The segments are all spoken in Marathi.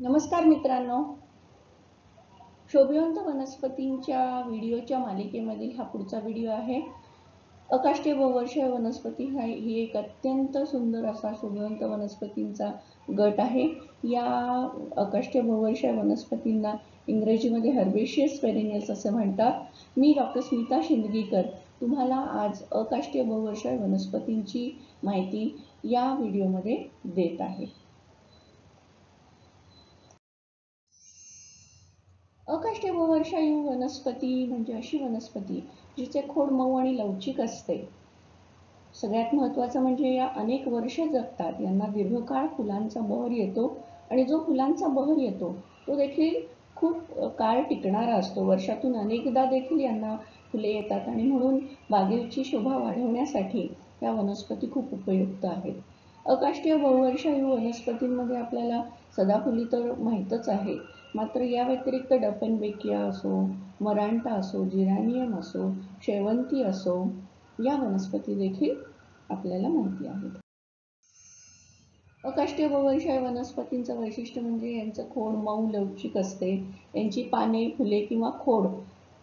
नमस्कार मित्रांनो. शोभिवंत वनस्पतींच्या व्हिडिओच्या मालिकेमधील हा पुढचा व्हिडिओ आहे. अकाष्टीय बहुवर्षीय वनस्पती हा ही एक अत्यंत सुंदर असा शोभिवंत वनस्पतींचा गट आहे. या अकाष्टीय बहुवर्षीय वनस्पतींना इंग्रजीमध्ये हर्बेशियस पेरिनियल्स असे म्हणतात. मी डॉक्टर स्मिता शिंदगीकर तुम्हाला आज अकाष्टीय बहुवर्षीय वनस्पतींची माहिती या व्हिडिओमध्ये देत आहे. अकाष्टीय वनस्पती म्हणजे अशी वनस्पती जिचे खोड मऊ आणि लवचिक असते. सगळ्यात महत्त्वाचं म्हणजे या अनेक वर्ष जगतात. यांना दीर्घकाळ फुलांचा बहर येतो आणि जो फुलांचा बहर येतो तो देखील खूप काळ टिकणारा असतो. वर्षातून अनेकदा देखील यांना फुले येतात आणि म्हणून बागेची शोभा वाढवण्यासाठी या वनस्पती खूप उपयुक्त आहेत. अकाष्टीय बहुवर्षायू वनस्पतींमध्ये आपल्याला सदाफुली तर माहीतच आहे. मात्र या व्यतिरिक्त डफनबेकिया असो मरांटा असो जिरानियम असो शेवंती असो या वनस्पती देखील आपल्याला माहिती आहेत. अकाष्टीय बहुवर्षीय वनस्पतींचं वैशिष्ट्य म्हणजे यांचं खोड मऊ लवचिक असते. यांची पाने फुले किंवा खोड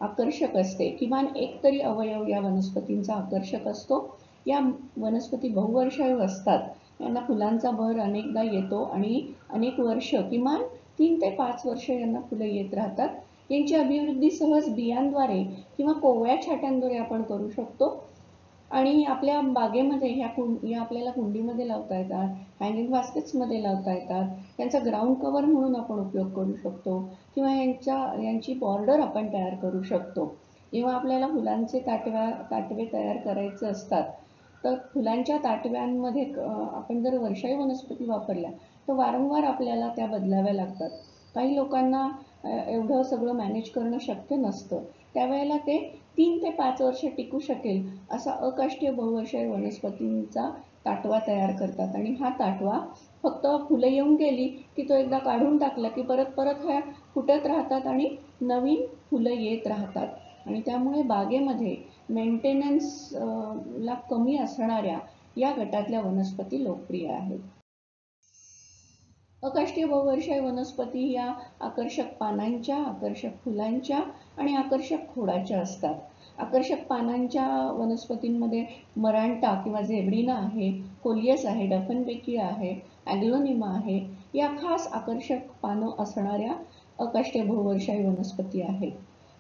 आकर्षक असते. किमान एक तरी अवयव या वनस्पतींचा आकर्षक असतो. या वनस्पती बहुवर्षायू असतात. यांना फुलांचा भर अनेकदा येतो आणि अनेक वर्ष किमान तीन ते पाच वर्ष यांना फुलं येत राहतात. यांची अभिवृद्धी सहज बियांद्वारे किंवा कोवळ्या छाट्यांद्वारे आपण करू शकतो. आणि आपल्या बागेमध्ये ह्या कुं या आपल्याला कुंडीमध्ये लावता येतात हँगिंग बास्केट्समध्ये लावता येतात. त्यांचा ग्राउंड कवर म्हणून आपण उपयोग करू शकतो किंवा यांच्या यांची बॉर्डर आपण तयार करू शकतो. जेव्हा आपल्याला फुलांचे ताटव्या ताटवे तयार करायचे असतात तर फुलांच्या ताटव्यांमध्ये आपण जर वर्षाई वनस्पती वापरल्या तर वारंवार आपल्याला त्या बदलाव्या लागतात. काही लोकांना एवढं सगळं मॅनेज करणं शक्य नसतं. त्यावेळेला ते तीन ते पाच वर्ष टिकू शकेल असा अकाष्टीय बहुवर्षीय वनस्पतींचा ताटवा तयार करतात. आणि हा ताटवा फक्त फुलं येऊन गेली की तो एकदा काढून टाकला की परत परत ह्या फुटत राहतात आणि नवीन फुलं येत राहतात. आणि त्यामुळे बागेमध्ये मेंटेनन्स ला कमी असणाऱ्या या गटातल्या वनस्पती लोकप्रिय आहेत. अकाष्टीय बहुवर्षीय वनस्पती या आकर्षक पानांच्या आकर्षक फुलांच्या आणि आकर्षक खोडाच्या असतात. आकर्षक पानांच्या वनस्पतींमध्ये मरांटा किंवा झेब्रिना आहे कोलियस आहे डफनबेकी आहे ॲग्लोनिमा आहे या खास आकर्षक पानं असणाऱ्या अकाष्टीय बहुवर्षायी वनस्पती आहेत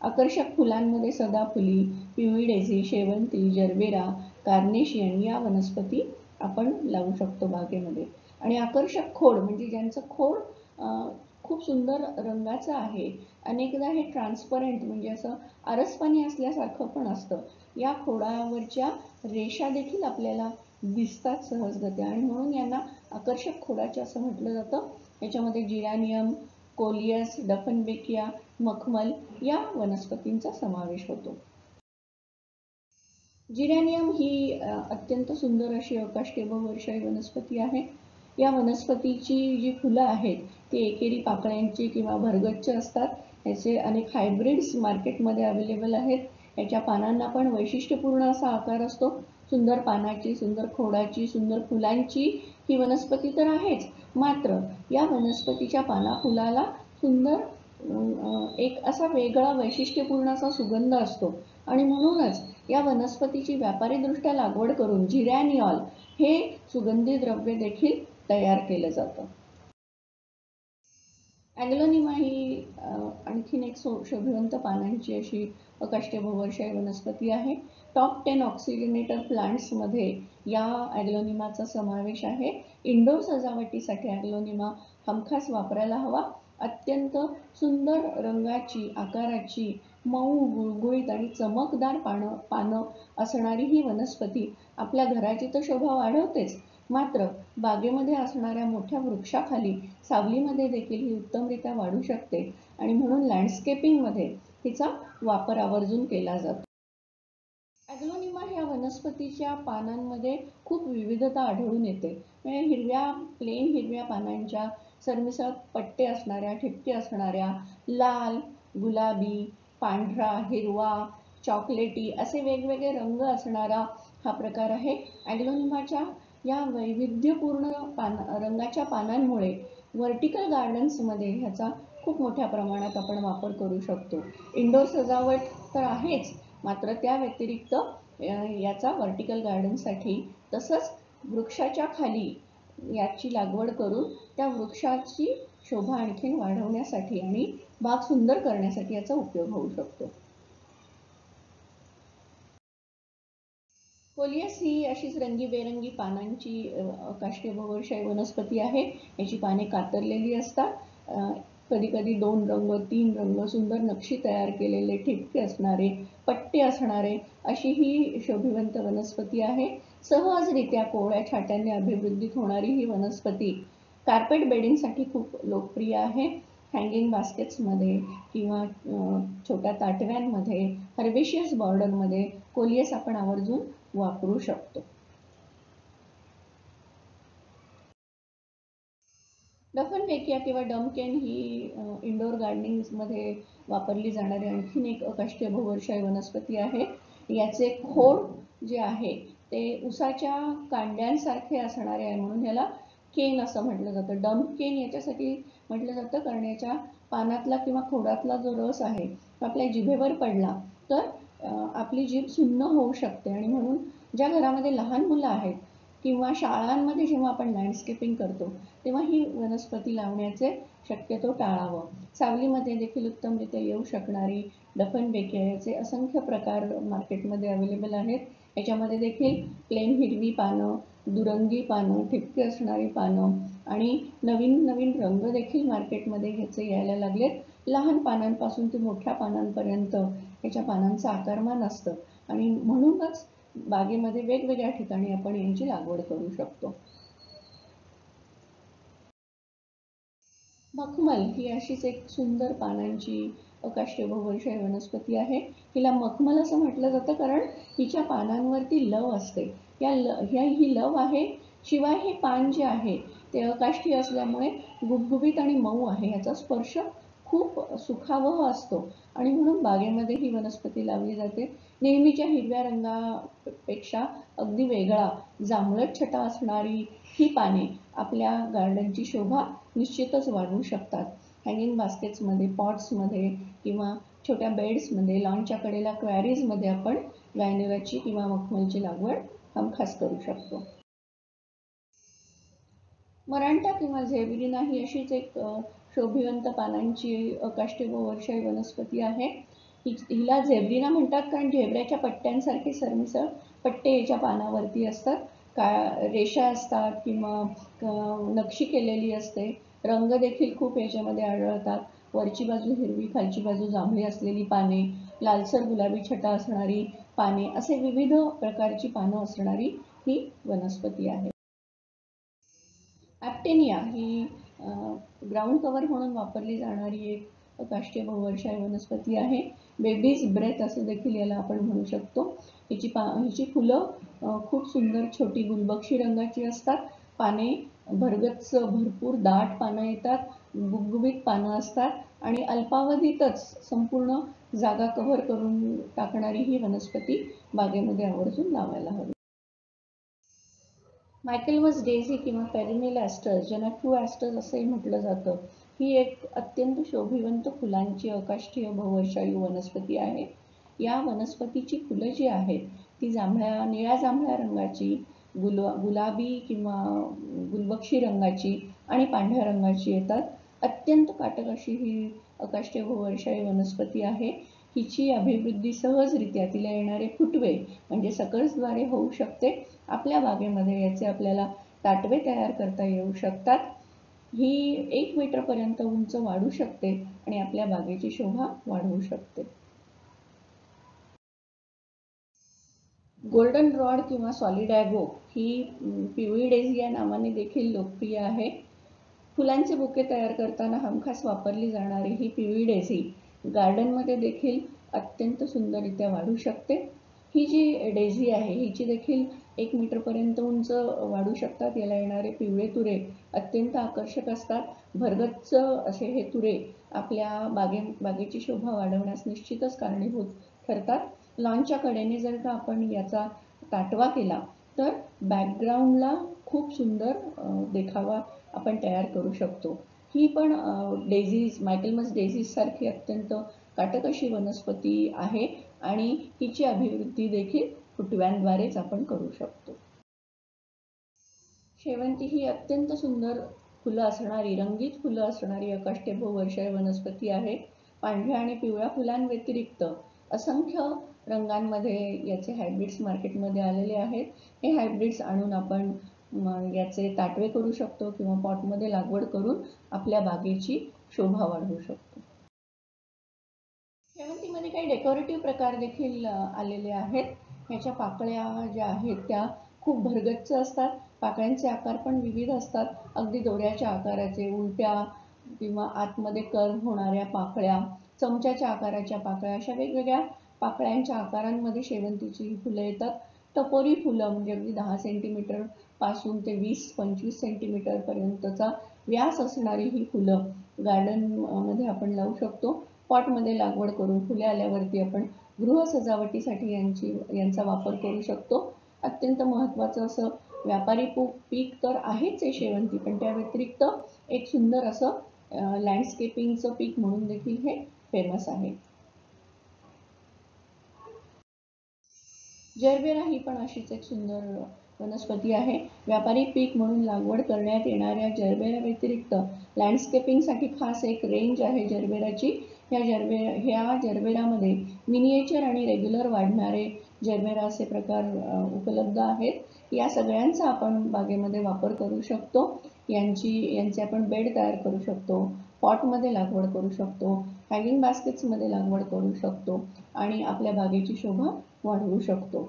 आकर्षक फुलांमध्ये सदाफुली पिवळी डेझी शेवंती जरबेरा कार्नेशियन या वनस्पती आपण लावू शकतो बागेमध्ये. आणि आकर्षक खोड म्हणजे ज्यांचं खोड खूप सुंदर रंगाचं आहे. अनेकदा हे ट्रान्सपरंट म्हणजे असं आरसपाणी असल्यासारखं पण असतं. या खोडावरच्या रेषा देखील आपल्याला दिसतात सहजगत्या. आणि म्हणून यांना आकर्षक खोडाचे असं म्हटलं जातं. याच्यामध्ये जिरानियम कोलियस डफनबेकिया मखमल या वनस्पतींचा समावेश होतो. जिरॅनियम ही अत्यंत सुंदर अशी अकाष्टीय वर्षाई वनस्पती आहे. या वनस्पतीची जी फुलं आहेत ती एकेरी पाकळ्यांची किंवा भरगच्च असतात. याचे अनेक हायब्रिड्स मार्केटमध्ये अवेलेबल आहेत. याच्या पानांना पण वैशिष्ट्यपूर्ण असा आकार असतो. सुंदर पानाची सुंदर खोडाची सुंदर फुलांची ही वनस्पती तर आहेच. मात्र या वनस्पतीच्या पाना फुलाला सुंदर एक असा वेगळा वैशिष्ट्यपूर्ण असा सुगंध असतो. आणि म्हणूनच या वनस्पतीची व्यापारीदृष्ट्या लागवड करून जिरॅनिऑल हे सुगंधी द्रव्य देखील तयार केलं जातं. ॲग्लोनिमा ही आणखीन एक सो शोभिवंत पानांची अशी अकाष्टीय वनस्पती आहे. टॉप टेन ऑक्सिजनेटर प्लांट्समध्ये या ॲग्लोनिमाचा समावेश आहे. इंडोर सजावटीसाठी ॲग्लोनिमा हमखास वापरायला हवा. अत्यंत सुंदर रंगाची आकाराची मऊ गुळगुळीत आणि चमकदार पानं पानं असणारी ही वनस्पती आपल्या घराची तर शोभा वाढवतेच. मात्र बागेमध्ये असणाऱ्या मोठ्या वृक्षाखाली सावलीमध्ये देखील ही उत्तमरित्या वाढू शकते आणि म्हणून लँडस्केपिंगमध्ये तिचा वापर आवर्जून केला जातो. ॲग्लोनिमा ह्या वनस्पतीच्या पानांमध्ये खूप विविधता आढळून येते. म्हणजे हिरव्या प्लेन हिरव्या पानांच्या सरमिसळ पट्टे असणाऱ्या ठिपके असणाऱ्या लाल गुलाबी पांढरा हिरवा चॉकलेटी असे वेगवेगळे रंग असणारा हा प्रकार आहे. ॲग्लोनिमाच्या या वैविध्यपूर्ण पान रंगाच्या पानांमुळे व्हर्टिकल गार्डन्समध्ये ह्याचा खूप मोठ्या प्रमाणात आपण वापर करू शकतो. इंडोर सजावट तर आहेच मात्र त्या व्यतिरिक्त याचा व्हर्टिकल गार्डनसाठी तसंच वृक्षाच्या खाली याची लागवड करून त्या वृक्षाची शोभा आणखीन वाढवण्यासाठी आणि बाग सुंदर करण्यासाठी याचा उपयोग होऊ शकतो. कोलियस ही अशीच रंगीबेरंगी पानांची काष्टीय वनस्पती आहे. याची पाने कातरलेली असतात. कधी कधी दोन रंग तीन रंग सुंदर नक्षी तयार केलेले ठिपके असणारे पट्टे असणारे अशी ही शोभिवंत वनस्पती आहे. सहजरित्या कोवळ्या छाट्यांनी अभिवृद्धीत होणारी ही वनस्पती कार्पेट बेडिंगसाठी खूप लोकप्रिय आहे. हँगिंग बास्केट्समध्ये किंवा छोट्या ताटव्यांमध्ये हर्बेशियस बॉर्डरमध्ये कोलियस आपण आवर्जून वापरू शकतो. बेकिया किंवा डमकेन ही इंडोर गार्डनिंगमध्ये वापरली जाणारी आणखीन एक अकाष्टीय बहुवर्षाय वनस्पती आहे. याचे खोड जे आहे ते उसाच्या कांड्यांसारखे असणारे आहे म्हणून ह्याला केन असं म्हटलं जातं. डम्प केन याच्यासाठी म्हटलं जातं कारण याच्या पानातला किंवा खोडातला जो रस आहे तो आपल्या जिभेवर पडला तर आपली जीभ सुन्न होऊ शकते. आणि म्हणून ज्या घरामध्ये लहान मुलं आहेत किंवा शाळांमध्ये जेव्हा आपण लँडस्केपिंग करतो तेव्हा ही वनस्पती लावण्याचे शक्यतो टाळावं. सावलीमध्ये देखील उत्तमरित्या येऊ शकणारी डफन बेकियाचे असंख्य प्रकार मार्केटमध्ये अवेलेबल आहेत. याच्यामध्ये देखील प्लेन हिरवी पानं दुरंगी पानं ठिपके असणारी पानं आणि नवीन नवीन रंग देखील मार्केटमध्ये ह्याचे यायला लागलेत. लहान पानांपासून ते मोठ्या पानांपर्यंत याच्या पानांचं आकारमान असतं आणि म्हणूनच बागेमध्ये वेगवेगळ्या ठिकाणी आपण यांची लागवड करू शकतो. मखमल ही अशीच एक सुंदर पानांची अकाष्ठभवर्षय वनस्पती आहे. हिला मखमल असं म्हटलं जातं कारण हिच्या पानांवरती लव असते. या ल ह्या ही लव आहे. शिवाय हे पान जे आहे ते अकाष्ठी असल्यामुळे गुबगुबीत आणि मऊ आहे. याचा स्पर्श खूप सुखावह असतो. आणि म्हणून बागेमध्ये ही वनस्पती लावली जाते. नेहमीच्या हिरव्या रंगापेक्षा अगदी वेगळा जांभळट छटा असणारी ही पाने आपल्या गार्डनची शोभा निश्चितच वाढवू शकतात. हँगिंग बास्केट्समध्ये पॉट्समध्ये किंवा छोट्या बेड्समध्ये लॉनच्या कडेला क्वॅरीजमध्ये आपण गायनेराची किंवा मखमलची लागवड हमखास करू शकतो. मरांटा किंवा झेबिलिना ही अशीच एक शोभिवंत पानांची अकाष्टीय वर्षाई वनस्पती आहे. हिला झेब्रिना म्हणतात कारण झेब्र्याच्या पट्ट्यांसारखे सरमिसळ पट्टे याच्या पानावरती असतात. का रेषा असतात किंवा नक्षी केलेली असते. रंग देखील खूप याच्यामध्ये आढळतात. वरची बाजू हिरवी खालची बाजू जांभळी असलेली पाने लालसर गुलाबी छटा असणारी पाने असे विविध प्रकारची पानं असणारी ही वनस्पती आहे. ॲप्टेनिया ही ग्राउंड कवर म्हणून वापरली जाणारी एक काष्टीय बहुवर्षाय वनस्पती आहे. बेबीज ब्रेथ असं देखील याला आपण म्हणू शकतो. हिची पा हिची फुलं खूप सुंदर छोटी गुलबक्षी रंगाची असतात. पाने भरगच्च भरपूर दाट पानं येतात गुबगुबीत पानं असतात आणि अल्पावधीतच संपूर्ण जागा कव्हर करून टाकणारी ही वनस्पती बागेमध्ये आवर्जून लावायला हवी. मायकेलमस डेझी किंवा पेरिनेल ॲस्टर्स ज्यांना टू ॲस्टर्स असंही म्हटलं जातं. ही एक अत्यंत शोभिवंत फुलांची अकाष्ठीय बहुवर्षायू वनस्पती आहे. या वनस्पतीची फुलं जी आहेत ती जांभळ्या निळ्या जांभळ्या रंगाची गुल गुलाबी किंवा गुलबक्षी रंगाची आणि पांढऱ्या रंगाची येतात. अत्यंत काटक अशी ही अकाष्ठीय बहुवर्षायू वनस्पती आहे. हिची अभिवृद्धी सहजरित्या तिला येणारे फुटवे म्हणजे सकर्सद्वारे होऊ शकते. आपल्या बागेमध्ये याचे आपल्याला ताटवे तयार करता येऊ शकतात. ही एक मीटरपर्यंत उंच वाढू शकते आणि आपल्या बागेची शोभा वाढवू शकते. गोल्डन रॉड किंवा सॉलिडॅगो ही पिवळी डेझी या नावाने देखील लोकप्रिय आहे. फुलांचे बुके तयार करताना हमखास वापरली जाणारी ही पिवळी डेझी गार्डनमध्ये देखील अत्यंत सुंदररित्या वाढू शकते. ही जी डेझी आहे हिची देखील एक मीटरपर्यंत उंच वाढू शकतात. याला येणारे पिवळे तुरे अत्यंत आकर्षक असतात. भरगच्च असे हे तुरे आपल्या बागे बागेची शोभा वाढवण्यास निश्चितच कारणीभूत ठरतात. लॉनच्या कडेने जर का आपण याचा ताटवा केला तर बॅकग्राऊंडला खूप सुंदर देखावा आपण तयार करू शकतो. ही पण डेझीज मायकलमस डेझीज सारखी अत्यंत काटक अशी वनस्पती आहे आणि हिची अभिवृद्धी देखील फुटव्यांद्वारेच आपण करू शकतो. शेवंती ही अत्यंत सुंदर फुलं असणारी रंगीत फुलं असणारी अकाष्टेभोव वर्षाय वनस्पती आहे. पांढऱ्या आणि पिवळ्या फुलांव्यतिरिक्त असंख्य रंगांमध्ये याचे हायब्रिड्स मार्केटमध्ये आलेले आहेत. हे हायब्रिड्स आणून आपण याचे ताटवे करू शकतो किंवा पॉटमध्ये लागवड करून आपल्या बागेची शोभा वाढवू शकतो. शेवंतीमध्ये काही डेकोरेटिव्ह प्रकार देखील आलेले आहेत. ह्याच्या पाकळ्या ज्या आहेत त्या खूप भरगच्च असतात. पाकळ्यांचे आकार पण विविध असतात. अगदी दोऱ्याच्या आकाराचे उलट्या किंवा आतमध्ये कर्व होणाऱ्या पाकळ्या चमच्याच्या आकाराच्या पाकळ्या अशा वेगवेगळ्या पाकळ्यांच्या आकारांमध्ये शेवंतीची फुलं येतात. टपोरी फुलं म्हणजे अगदी दहा सेंटीमीटरपासून ते वीस पंचवीस सेंटीमीटर पर्यंतचा व्यास असणारी ही फुलं गार्डनमध्ये आपण लावू शकतो. पॉटमध्ये लागवड करून फुले आल्यावरती आपण गृह सजावटीसाठी यांची यांचा वापर करू शकतो. अत्यंत महत्त्वाचं असं व्यापारी पीक तर आहेच आहे शेवंती पण त्या व्यतिरिक्त एक सुंदर असं लँडस्केपिंगचं पीक म्हणून देखील हे फेमस आहे. जरबेरा ही पण अशीच एक सुंदर वनस्पती आहे. व्यापारी पीक म्हणून लागवड करण्यात येणाऱ्या जरबेरा व्यतिरिक्त लँडस्केपिंगसाठी खास एक रेंज आहे जरबेराची. ह्या जरबे ह्या जरबेरामध्ये मिनिएचर आणि रेग्युलर वाढणारे जरबेरा असे प्रकार उपलब्ध आहेत. या सगळ्यांचा आपण बागेमध्ये वापर करू शकतो. यांची यांचे आपण बेड तयार करू शकतो. पॉटमध्ये लागवड करू शकतो. हँगिंग बास्केट्समध्ये लागवड करू शकतो आणि आपल्या बागेची शोभा वाढवू शकतो.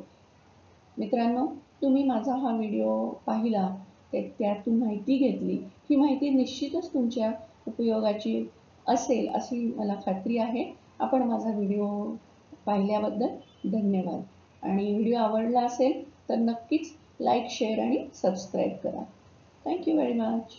मित्रांनो तुम्ही माझा हा व्हिडिओ पाहिला ते त्यातून माहिती घेतली. ही माहिती निश्चितच तुमच्या उपयोगाची असेल अशी मला खात्री आहे. आपण माझा व्हिडिओ पाहिल्याबद्दल धन्यवाद. आणि व्हिडिओ आवडला असेल तर नक्कीच लाईक शेअर आणि सबस्क्राईब करा. Thank you very much.